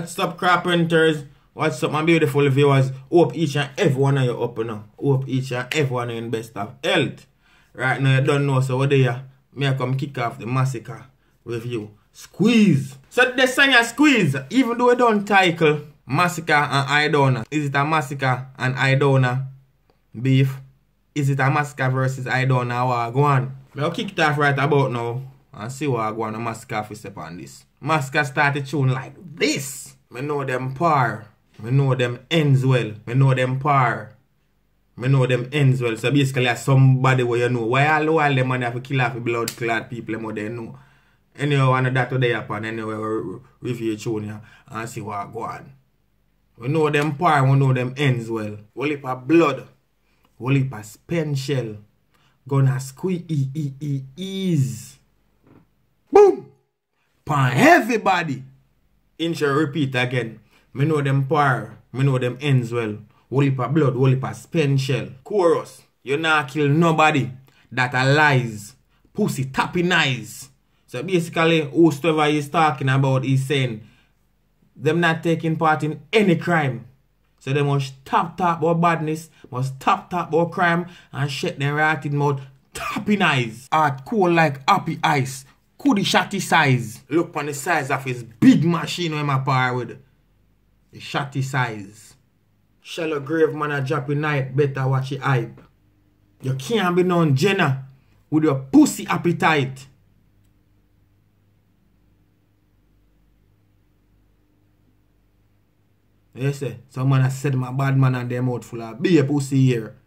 What's up, carpenters? What's up, my beautiful viewers? Hope each and every one of you up now. Hope each and every one of you in best of health. Right now, you don't know, so what there? Me I come kick off the Masicka review. Squeeze. So the song is squeeze, even though I don't title Masicka and Aidonia. Is it a Masicka and Aidonia beef? Is it a Masicka versus Aidonia war? Go on. I'll kick it off right about now and see what I go on a Masicka if we step on this. Masicka started the tune like this. Me know dem par. Me know dem ends well. Me know dem par. Me know dem ends well. So basically a somebody we you know. Why all the while dem an have to kill off blood clad people dem what they know. Anyway, an a dat today happen. Anyway, we review tune ya and see what go on. We know dem par, we know dem ends well. Whole heap of blood. Whole heap of spen shell. Gonna squeeze e e e ease. Boom! Pan everybody. Intro repeat again. Me know them par. Me know them ends well. Whole heap blood, whole heap of shell. Chorus. You not kill nobody. That a lies. Pussy tapping eyes. So basically, whoever he's talking about is saying them not taking part in any crime. So they must tap tap about badness, must tap tap about crime, and shut their in mouth, tapping eyes. Heart cool like happy ice. Kou di shati size. Look pon the size of his big machine wè ma par with. The Di e shati size. Shallow grave man a drop in night better watch your hype. You can't be known Jenna with your pussy appetite. Yes, eh. Some man has said my bad man and them out full of be a pussy here.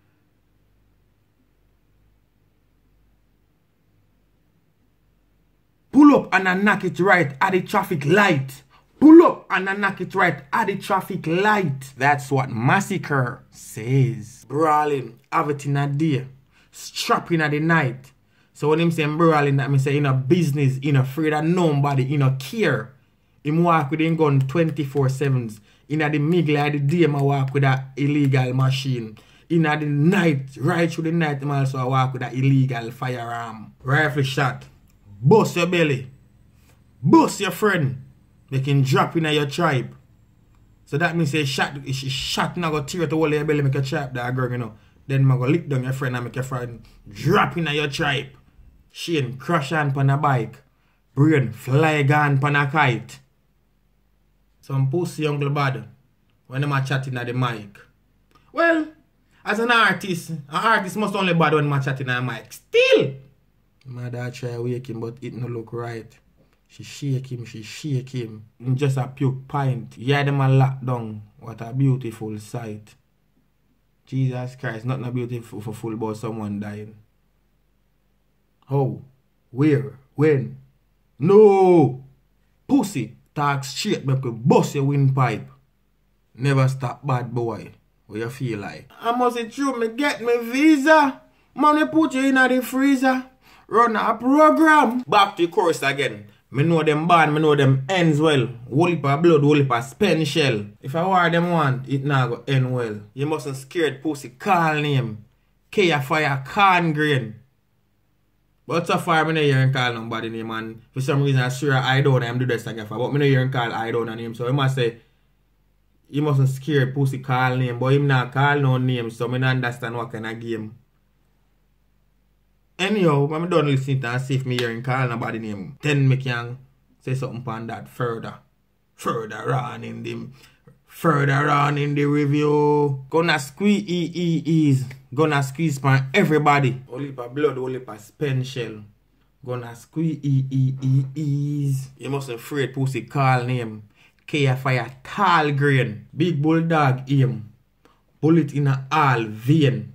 And I knock it right at the traffic light. Pull up and I knock it right at the traffic light. That's what Masicka says. Brawling, have it in a day. Strapping at the night. So when him say brawling, that means say in a business, in a afraid of nobody, in a care. Him walk with him gun 24-7s. In a the middle of the day, I walk with that illegal machine. In a the night, right through the night, I also walk with that illegal firearm. Rifle shot. Bust your belly. Bust your friend. They can drop in your tribe. So that means say shot, she shot now go tear to all your belly, make a trap that girl, you know. Then I go lick down your friend and make your friend drop in your tribe. Shane crash on pan a bike. Brain fly gone pan a kite. Some pussy uncle bad when are chatting at the mic. Well, as an artist, an artist must only bad when are chatting at the mic. Still! My dad try him, but it no look right. She shake him, she shake him. In just a puke pint. Yeah, them a lock down. What a beautiful sight. Jesus Christ, not not beautiful for full about someone dying. How? Where? When? No! Pussy! Talk straight, make you bust your windpipe. Never stop bad boy. What you feel like? I must say true, me get me visa. Money put you in the freezer. Run a program. Back to the chorus again. Me know them band, me know them ends well. Whole pa blood, whole pa spen shell. If I war them one, it na go end well. You mustn't scared pussy call name. Kaya fire corn grain. But so far, me don't hear call nobody name and for some reason I swear I don't I'm do this again for but me don't hear call I don't name so I must say you mustn't scare pussy call name but him not call no name so me don't understand what kind of game Anyhow, when I done listening to and see if me hearing call nobody name, then me can say something on that further. Further on in the further on in the review. Gonna squeeze e e ease. Gonna squeeze pan everybody. Only pa blood, only pa spend shell. Gonna squeeze e e e ease. You mustn't afraid pussy call name. Kaya fire tall grain. Big bulldog aim. Bullet in a all vein.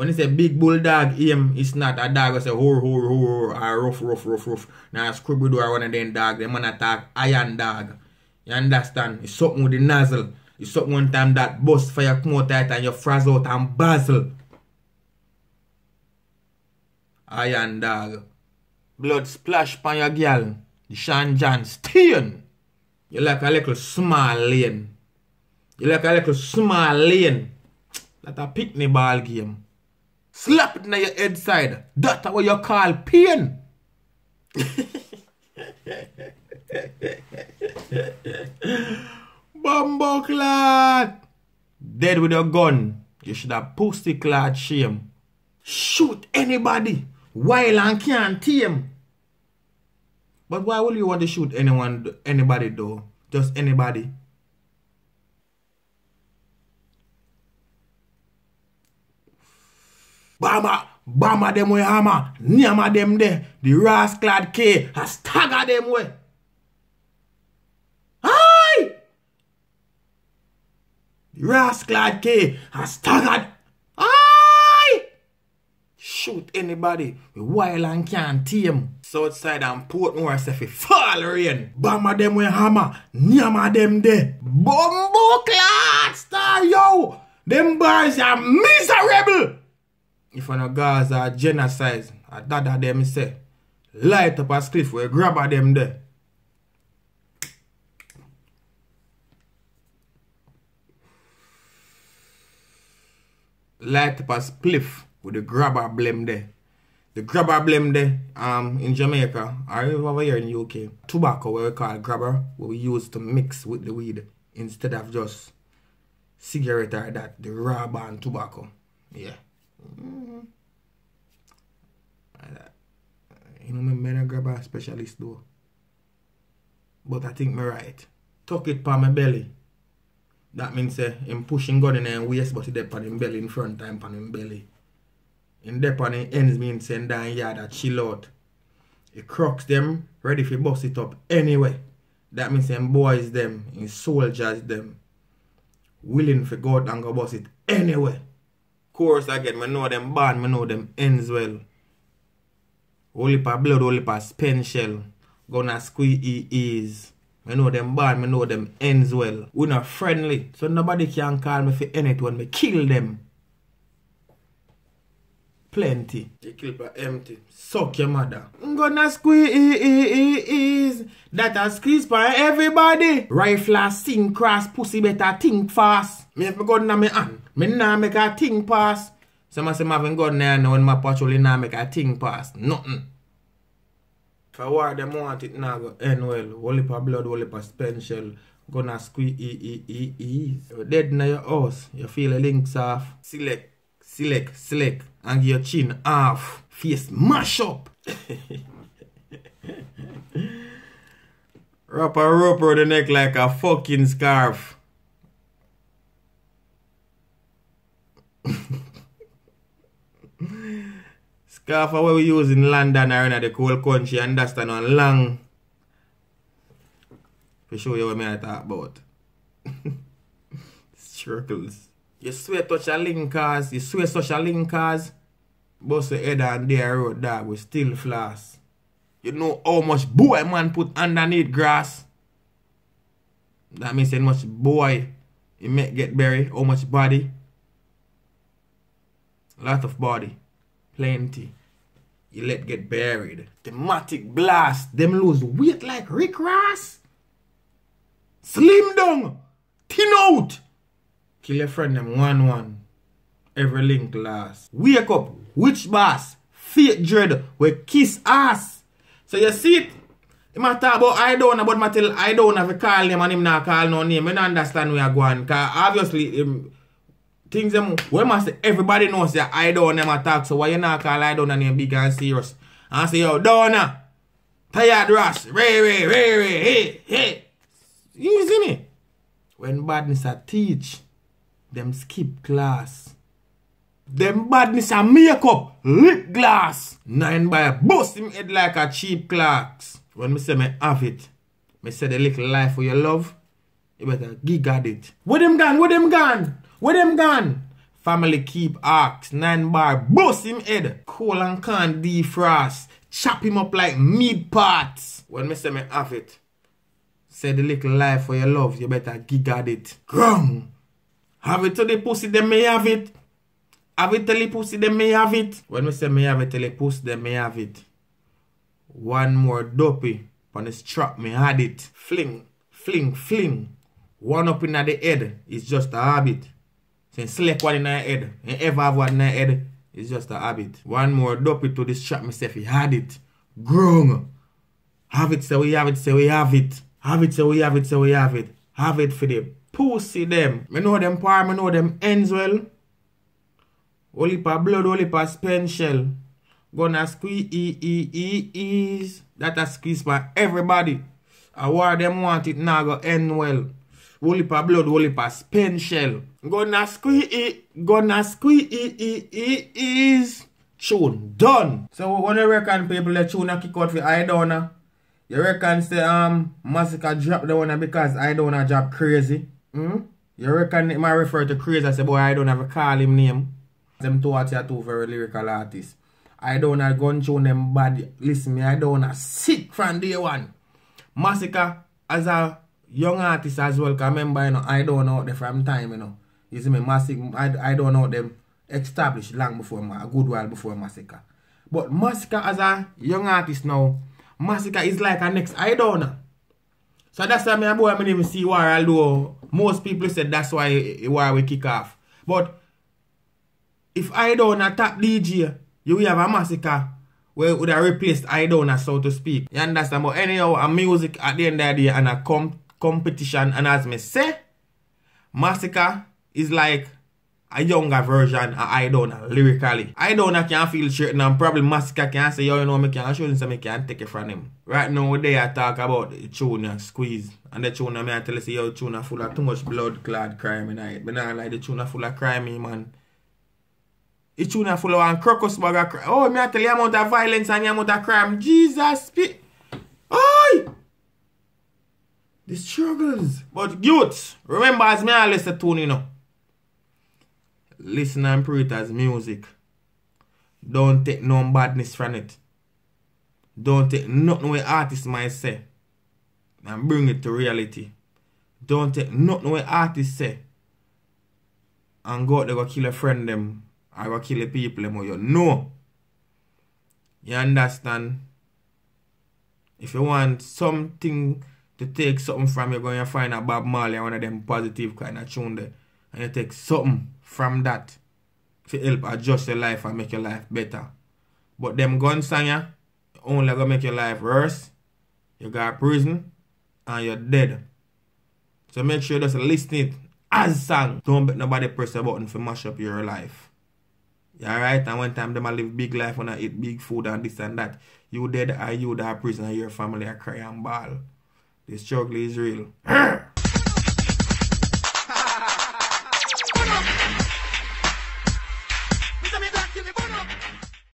When he say big bulldog him, it's not a dog who say hor hor hor or rough rough rough rough. Now scribble door one of them dog, them man attack iron dog. You understand? It's something with the nozzle. It's something one time that bust for your come out and you fraz out and basil. Iron dog. Blood splash pan your girl. Sean John Steen. You like a little small lane. You like a little small lane. That a picnic ball game. Slap it in your head side. That's what you call pain. Bumbo clot. Dead with a gun. You should have pussy clot shame. Shoot anybody while and can't tame. But why would you want to shoot anyone, anybody though? Just anybody. Bama, bama dem we hama, niyama dem de, di ras klad ke, as taga dem we. Ay! Di ras klad ke, as taga, ay! Shoot anybody, we wild and can't tame. Southside and Portmore se fi fall rain. Bama dem we hama, niyama dem de. Bumbo klad star yo! Dem boys are miserable! If an a Gaza genocide, a dada them say, light up a cliff where grab a them there. Light up a spliff with the grabber blame there. The grabber blame there um, in Jamaica, or over here in UK, tobacco what we call grabber, we use to mix with the weed instead of just cigarette or that, the rubber and tobacco. Yeah. Mm-hmm. You know, me a grab a specialist though. But I think me right. Tuck it pa my belly. That means say uh, him pushing gun in and waist but he dead on him belly in front time on him belly. In dep on him ends means saying down yard that chill out. He crocks them ready for bust it up anyway. That means them boys them, in soldiers them, willing for go out and go bust it anyway course again, I know them band, I know them ends well. Only pa blood, only pa pen shell. Gonna squeeze ease. I know them band, I know them ends well. We not friendly, so nobody can call me for anything when me kill them. Plenty. You kill for empty. Suck your mother. I'm gonna squeeze. that has squeeze for everybody. Rifle a sing cross, pussy better think fast. Me have my gun in my hand, me nah make a thing pass. Some of them haven't gun there now when my patrol na make a thing pass. Nothing. If I war them want it now go end well. Wally for blood, wally for spential. Gonna squeeze e e e e. You're dead in your house. You feel the links off. Select, select, select. And your chin off. Face mash up. Wrap a rope around the neck like a fucking scarf. scarf what we use in London or in the cold country, understand on long. To show you what I talk about. Circles. You swear touch a linkers, you swear such a linkers, bust the head on there road dog we still floss. You know how much boy man put underneath grass. That means how much boy he make get buried, how much body. Lot of body. Plenty. You let get buried. Thematic blast. Them lose weight like Rick Ross. Slim down. Thin out. Kill your friend them one one. Every link last. Wake up. Witch boss? Fake dread. We kiss ass. So you see it? He might about I don't know, but I I don't have a call name and him not call no name. I don't understand where I go on. Cause obviously um, things them when must say everybody knows that I don't them attack. So why you not call I don't name big and serious? And say yo Donna. Tired Ross. Ray Ray Ray Ray hey hey. You see me? When badness I teach. Them skip class. Them badness a makeup, lip glass. Nine by a bust him head like a cheap clocks. When me say me have it, me say the little life for your love, you better gig at it. Where them gone? Where them gone? Where them gone? Family keep ox, nine bar, bust him head. Cool and can defrost. Chop him up like meat parts. When me say me have it, say the little life for your love, you better gig at it. Grung. Have it to the pussy, them may have it. Avit telepousi dem me avit. When we se me avit telepousi dem me avit. One more dopey. Pon the strap me had it. Fling, fling, fling. One up in the head is just a habit. Sen select one in the head. E And ever have one in the head is just a habit. One more dopey to the strap me se fi had it. Grung. Have it se we have it se we have it. Have it se we have it se we have it. Have it fi de pousi dem. Me know dem par, me know dem ends well. Only pa blood, only pa spen shell. Gonna squeeze e e e ease. That a squeeze for everybody. A war them want it now go end well. Only pa blood, only pa spen shell. Gonna squeeze e, gonna squeeze e e e ease. Tune done. So what you reckon people the tune a kick out for I don't You reckon say um Masicka drop the one because I don't drop crazy? Hmm? You reckon it might refer to crazy I say boy I don't have a call him name. Them two are two very lyrical artists. I don't have gun tune them bad. Listen me, I don't have sick from day one. Masicka as a young artist as well, cause remember, you know, I don't know them from time, you know. You see me, Masicka, I, I don't know them established long before, a good while before Masicka. But Masicka as a young artist now, Masicka is like a next I don't know. So that's why me a boy I even see why although most people said that's why why we kick off. But if I don't attack DJ, you will have a Masicka where would have replaced Aidonia so to speak. You understand? But anyhow, a music at the end of the day and a com competition and as me say, Masicka is like a younger version of Aidonia lyrically. Aidonia can feel certain and probably Masicka can say, yo, you know, me can show him so me can take it from him. Right now, they are talk about the tune uh, squeeze. And the tuna, me I tell you, say, yo, tuna full of too much blood clad crime in it. But not like the tuna full of crime, man. The tune full of crocus bag of crime. Oh, me I tell you, amount of violence and the amount of crime. Jesus, speak. Oi! The struggles. But youths, remember as me always say tune, you know listen and pray it as music. Don't take no badness from it. Don't take nothing what artists might say and bring it to reality. Don't take nothing what artists say and go out there go kill a friend them or will kill a people or you know. You understand? If you want something to take something from you're going to find a Bob Marley one of them positive kind of tune there. And you take something from that to help adjust your life and make your life better. But them gun song only gonna make your life worse. You got prison and you're dead. So make sure you just listen it as song. Don't bet nobody press a button for mash up your life. Yeah, right? And one time them a live big life and eat big food and this and that. You dead and you that prison your family are crying and ball. The struggle is real.